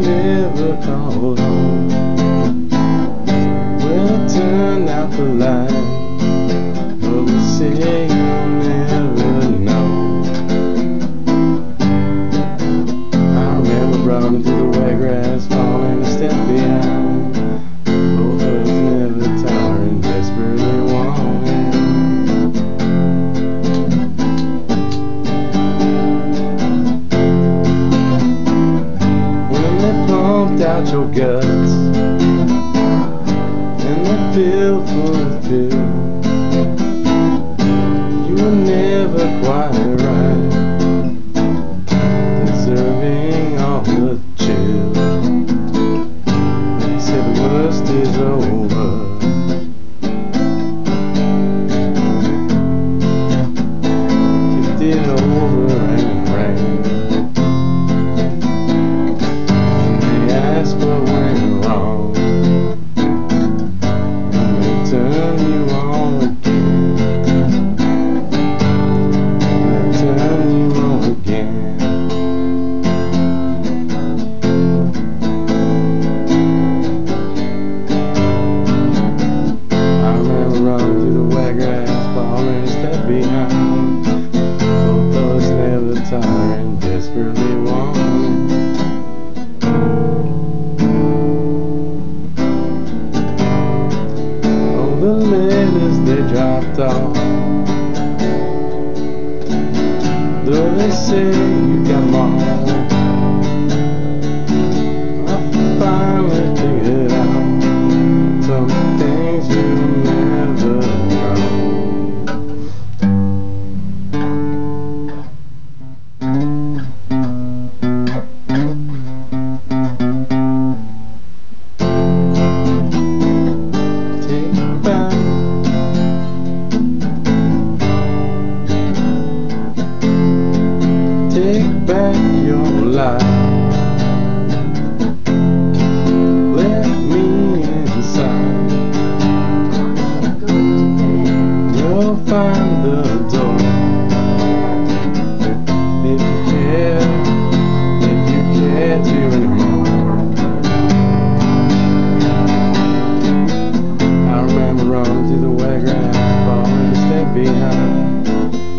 never called home. We'll turn out the light. Out your guts. And they pills, you were never Running through the wet grass, falling step behind. Both of us never tiring, desperately wanting. Oh, the letters they dropped off. Though they say you got them wagon and falling to stay behind.